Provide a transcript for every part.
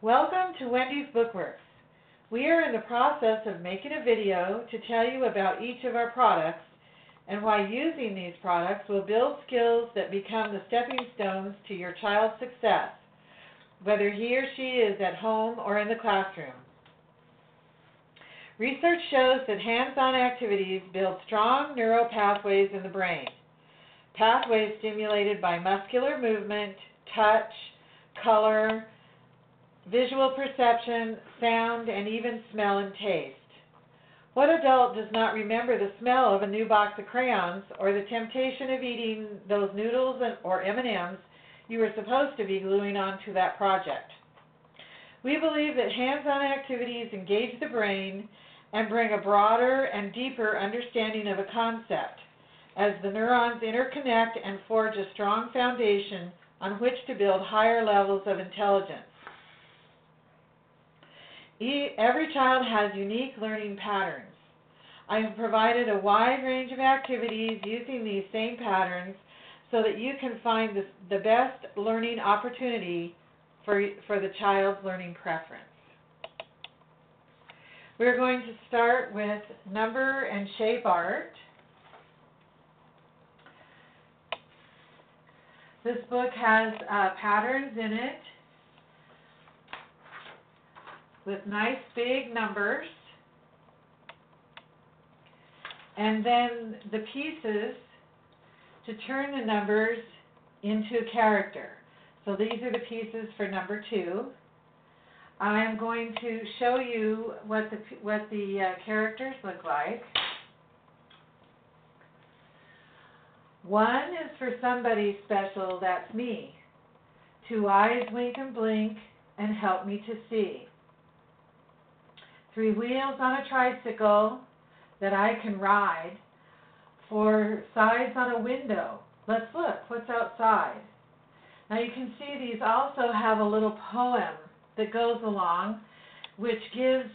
Welcome to Wendy's Bookworks. We are in the process of making a video to tell you about each of our products and why using these products will build skills that become the stepping stones to your child's success, whether he or she is at home or in the classroom. Research shows that hands-on activities build strong neural pathways in the brain. Pathways stimulated by muscular movement, touch, color, visual perception, sound, and even smell and taste. What adult does not remember the smell of a new box of crayons or the temptation of eating those noodles or M&Ms you were supposed to be gluing onto that project? We believe that hands-on activities engage the brain and bring a broader and deeper understanding of a concept as the neurons interconnect and forge a strong foundation on which to build higher levels of intelligence. Every child has unique learning patterns. I have provided a wide range of activities using these same patterns so that you can find the, best learning opportunity for, for the child's learning preference. We're going to start with number and shape art. This book has uh, patterns in it with nice big numbers. And then the pieces to turn the numbers into a character. So these are the pieces for number two. I am going to show you what the what the uh, characters look like. One is for somebody special, that's me. Two eyes wink and blink and help me to see. Three wheels on a tricycle that I can ride. Four sides on a window. Let's look, what's outside? Now you can see these also have a little poem that goes along, which gives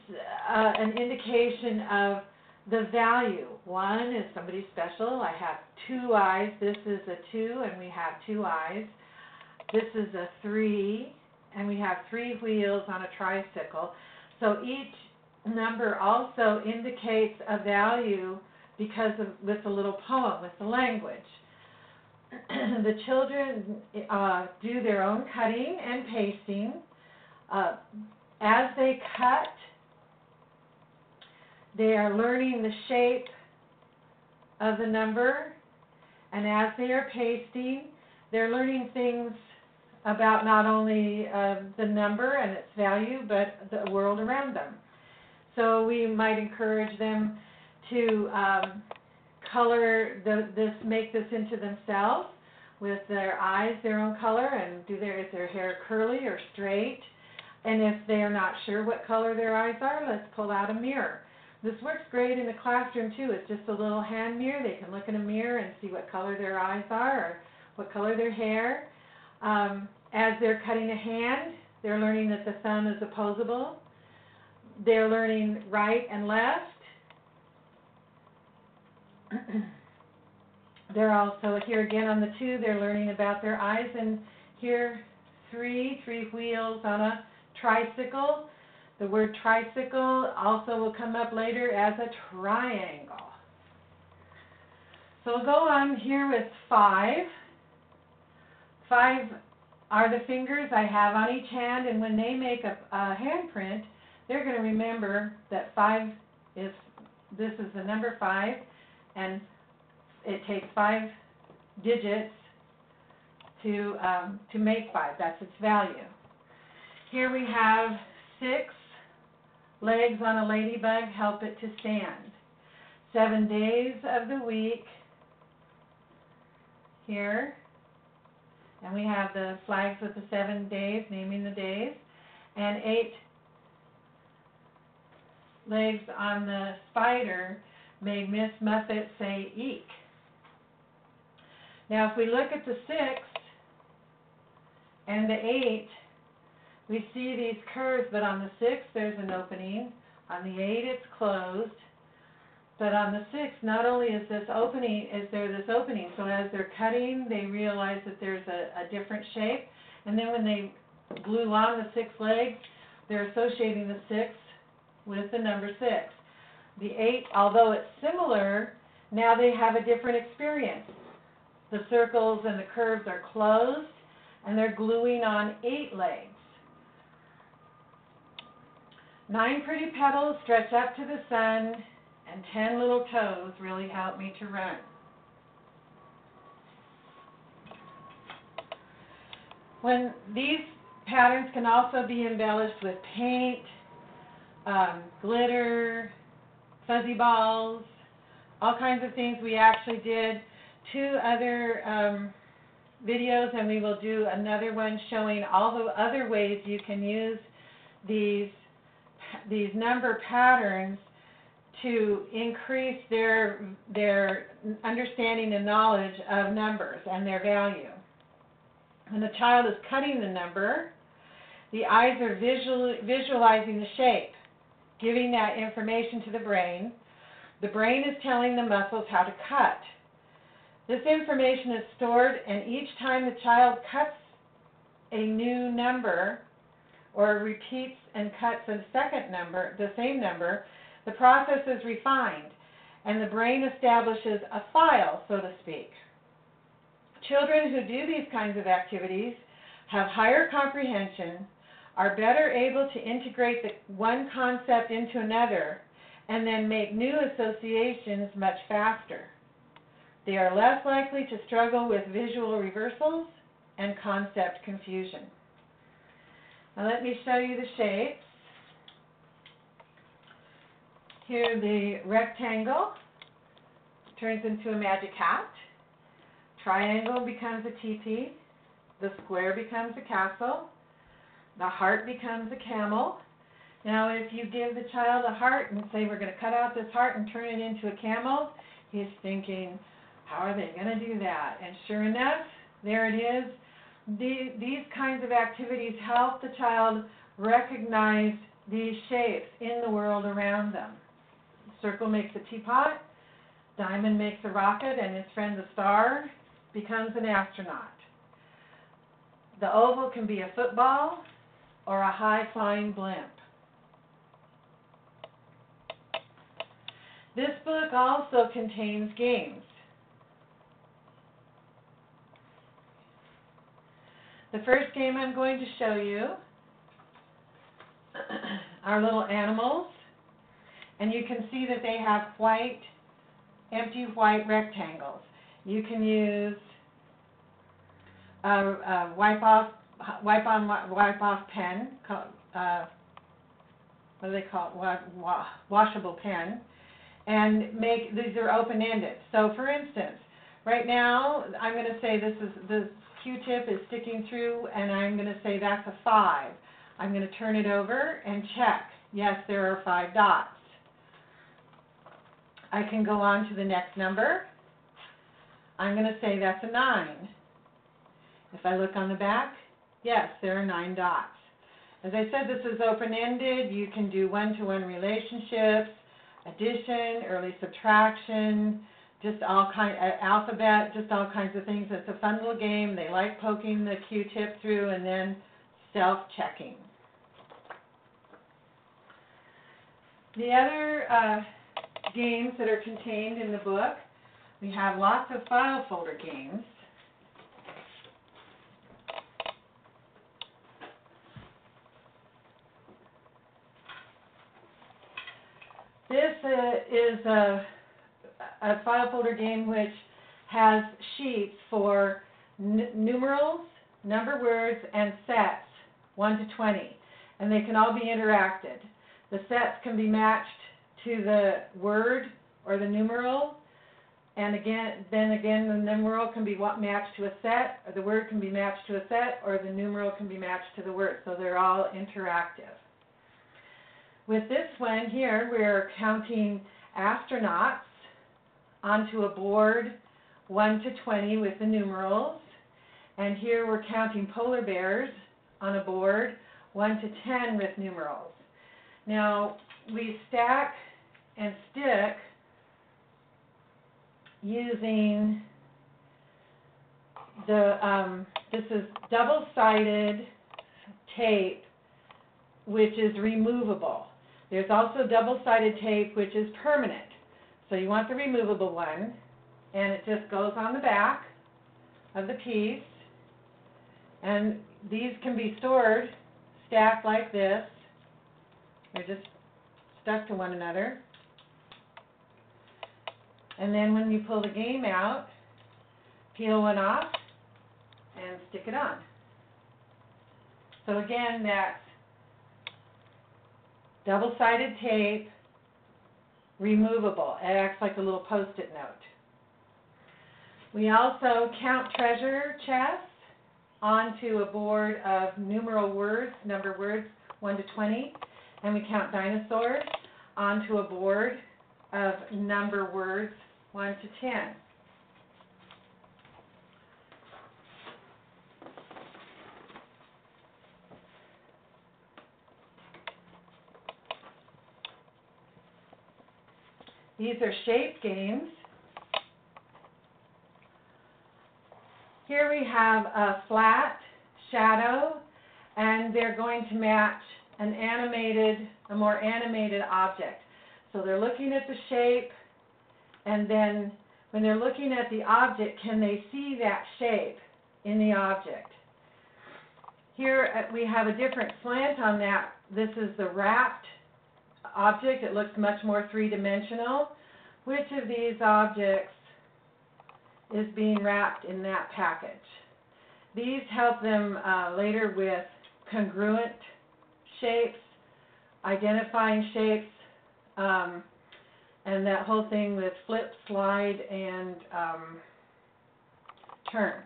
uh, an indication of the value. One is somebody special. I have two eyes. This is a two, and we have two eyes. This is a three, and we have three wheels on a tricycle. So each number also indicates a value because of with the little poem, with the language. the children uh, do their own cutting and pasting. Uh, as they cut, they are learning the shape of the number, and as they are pasting, they're learning things about not only uh, the number and its value, but the world around them. So we might encourage them to um, color the, this, make this into themselves with their eyes their own color, and do their is their hair curly or straight. And if they are not sure what color their eyes are, let's pull out a mirror. This works great in the classroom too. It's just a little hand mirror. They can look in a mirror and see what color their eyes are or what color their hair. Um, as they're cutting a hand, they're learning that the thumb is opposable. They're learning right and left. they're also here again on the two, they're learning about their eyes and here three, three wheels on a tricycle. The word tricycle also will come up later as a triangle. So we'll go on here with five. Five are the fingers I have on each hand, and when they make a, a handprint, they're going to remember that five is, this is the number five, and it takes five digits to, um, to make five. That's its value. Here we have six legs on a ladybug help it to stand. Seven days of the week here. And we have the flags with the seven days, naming the days. And eight legs on the spider made Miss Muffet say eek. Now if we look at the six and the eight, we see these curves, but on the 6 there's an opening. On the 8 it's closed. But on the 6, not only is this opening, is there this opening, so as they're cutting, they realize that there's a, a different shape. And then when they glue on the six legs, they're associating the six with the number six. The eight, although it's similar, now they have a different experience. The circles and the curves are closed and they're gluing on eight legs. Nine pretty petals stretch up to the sun, and ten little toes really help me to run. When these patterns can also be embellished with paint, um, glitter, fuzzy balls, all kinds of things. We actually did two other um, videos, and we will do another one showing all the other ways you can use these these number patterns to increase their their understanding and knowledge of numbers and their value. When the child is cutting the number, the eyes are visual, visualizing the shape, giving that information to the brain. The brain is telling the muscles how to cut. This information is stored, and each time the child cuts a new number or repeats and cuts a second number, the same number, the process is refined, and the brain establishes a file, so to speak. Children who do these kinds of activities have higher comprehension, are better able to integrate the one concept into another, and then make new associations much faster. They are less likely to struggle with visual reversals and concept confusion. Now let me show you the shapes. Here the rectangle turns into a magic hat. Triangle becomes a teepee. The square becomes a castle. The heart becomes a camel. Now if you give the child a heart and say we're going to cut out this heart and turn it into a camel, he's thinking, how are they going to do that? And sure enough, there it is. The, these kinds of activities help the child recognize these shapes in the world around them. Circle makes a teapot, diamond makes a rocket, and his friend the star becomes an astronaut. The oval can be a football or a high-flying blimp. This book also contains games. The first game I'm going to show you are little animals. And you can see that they have white, empty white rectangles. You can use a, a wipe off, wipe on, wipe off pen, uh, what do they call it, washable pen, and make, these are open-ended. So for instance, right now, I'm going to say this is, this Q-tip is sticking through, and I'm going to say that's a 5. I'm going to turn it over and check. Yes, there are 5 dots. I can go on to the next number. I'm going to say that's a 9. If I look on the back, yes, there are 9 dots. As I said, this is open-ended. You can do one-to-one -one relationships, addition, early subtraction, just all kind alphabet, just all kinds of things. It's a fun little game. They like poking the Q-tip through and then self-checking. The other uh, games that are contained in the book, we have lots of file folder games. This uh, is a a file folder game which has sheets for numerals, number words, and sets, 1 to 20, and they can all be interacted. The sets can be matched to the word or the numeral, and again, then again, the numeral can be matched to a set, or the word can be matched to a set, or the numeral can be matched to the word. So they're all interactive. With this one here, we're counting astronauts onto a board 1 to 20 with the numerals. And here we're counting polar bears on a board 1 to 10 with numerals. Now we stack and stick using the, um, this is double-sided tape which is removable. There's also double-sided tape, which is permanent. So you want the removable one, and it just goes on the back of the piece. And these can be stored stacked like this. They're just stuck to one another. And then when you pull the game out, peel one off and stick it on. So again, that's double-sided tape, removable. It acts like a little post-it note. We also count treasure chests onto a board of numeral words, number words, 1 to 20, and we count dinosaurs onto a board of number words, 1 to 10. These are shape games. Here we have a flat shadow, and they're going to match an animated, a more animated object. So they're looking at the shape, and then when they're looking at the object, can they see that shape in the object? Here uh, we have a different slant on that. This is the wrapped object. It looks much more three-dimensional. Which of these objects is being wrapped in that package? These help them uh, later with congruent shapes, identifying shapes, um, and that whole thing with flip, slide, and um, turn.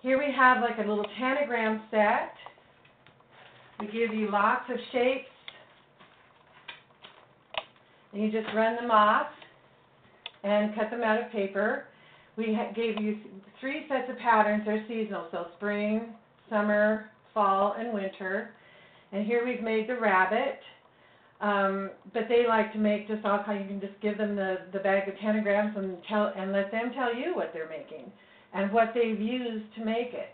Here we have like a little tanagram set. We give you lots of shapes you just run them off and cut them out of paper. We gave you three sets of patterns. They're seasonal, so spring, summer, fall, and winter. And here we've made the rabbit. Um, but they like to make just all kind. You can just give them the the bag of tanagrams and tell and let them tell you what they're making and what they've used to make it.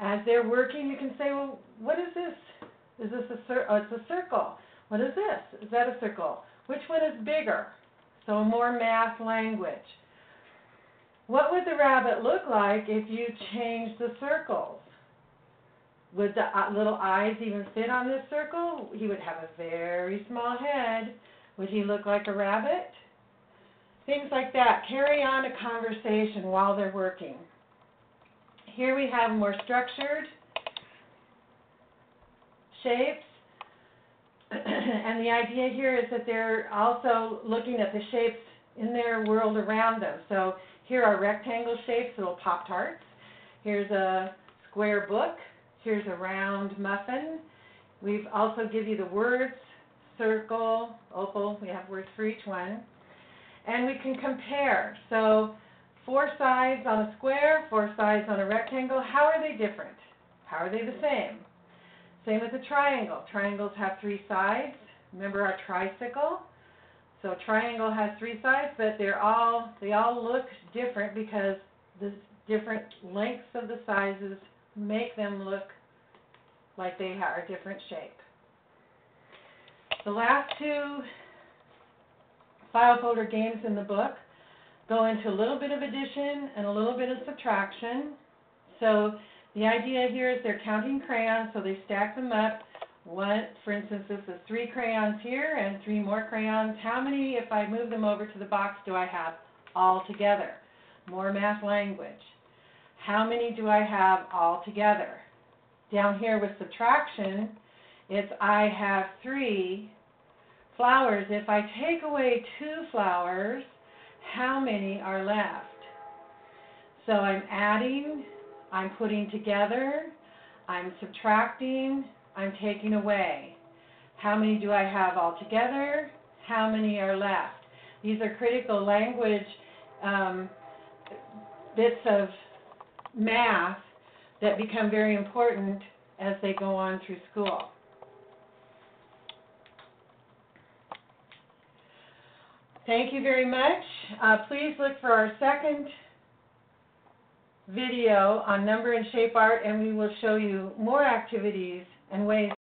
As they're working, you can say, well, what is this? Is this a cir- oh, it's a circle. What is this? Is that a circle? Which one is bigger? So more math language. What would the rabbit look like if you changed the circles? Would the uh, little eyes even fit on this circle? He would have a very small head. Would he look like a rabbit? Things like that. Carry on a conversation while they're working. Here we have more structured shapes. and the idea here is that they're also looking at the shapes in their world around them. So here are rectangle shapes, little Pop Tarts. Here's a square book. Here's a round muffin. We've also give you the words, circle, oval. We have words for each one. And we can compare. So four sides on a square, four sides on a rectangle. How are they different? How are they the same? Same with a triangle. Triangles have three sides. Remember our tricycle? So triangle has three sides, but they're all they all look different because the different lengths of the sizes make them look like they are a different shape. The last two file folder games in the book go into a little bit of addition and a little bit of subtraction. So the idea here is they're counting crayons, so they stack them up. One, for instance, this is three crayons here and three more crayons. How many, if I move them over to the box, do I have all together? More math language. How many do I have all together? Down here with subtraction, it's I have three flowers. If I take away two flowers, how many are left? So I'm adding I'm putting together, I'm subtracting, I'm taking away. How many do I have altogether? How many are left? These are critical language um, bits of math that become very important as they go on through school. Thank you very much. Uh, please look for our second video on number and shape art and we will show you more activities and ways